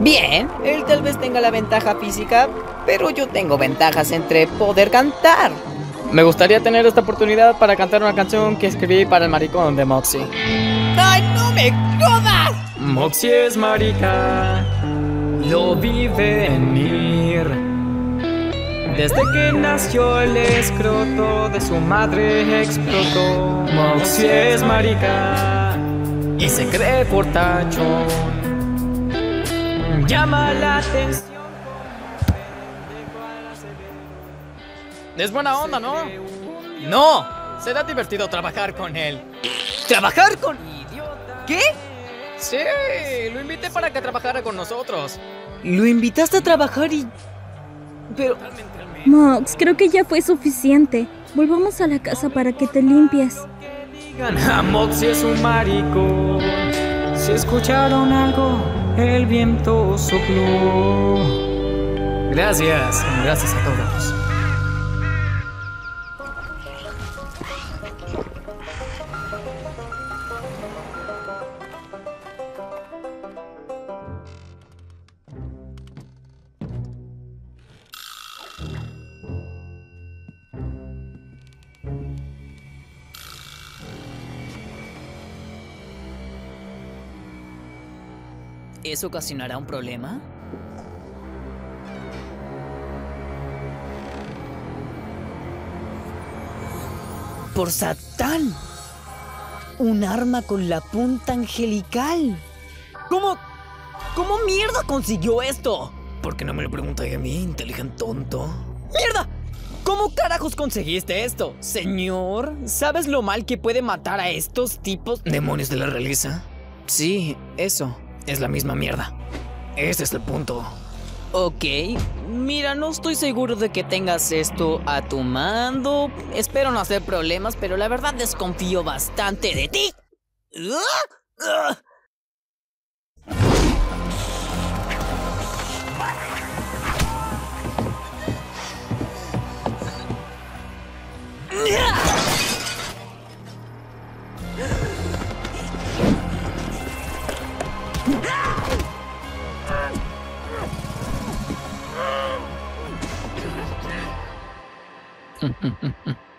Bien, él tal vez tenga la ventaja física, pero yo tengo ventajas entre poder cantar. Me gustaría tener esta oportunidad para cantar una canción que escribí para el maricón de Moxie. ¡Ay, no me jodas! Moxie es marica, lo vi venir. Desde que nació el escroto de su madre explotó. Moxie es marica y se cree portacho. Llama la atención. Es buena onda, ¿no? No, será divertido trabajar con él. ¿Trabajar con...? ¿Qué? Sí, lo invité para que trabajara con nosotros. Lo invitaste a trabajar y... Pero... Mox, creo que ya fue suficiente. Volvamos a la casa para que te limpies. Digan a Moxie es un marico. Si escucharon algo, el viento sopló. Gracias, gracias a todos. ¿Eso ocasionará un problema? ¡Por Satán! Un arma con la punta angelical. ¿Cómo? ¿Cómo mierda consiguió esto? ¿Por qué no me lo preguntáis a mí, inteligente tonto? ¡Mierda! ¿Cómo carajos conseguiste esto? Señor, ¿sabes lo mal que puede matar a estos tipos? ¿Demonios de la realeza? Sí, eso. Es la misma mierda. Ese es el punto. Ok, mira, no estoy seguro de que tengas esto a tu mando. Espero no hacer problemas, pero la verdad desconfío bastante de ti.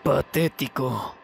Patético.